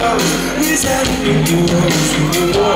Resentment, you the you know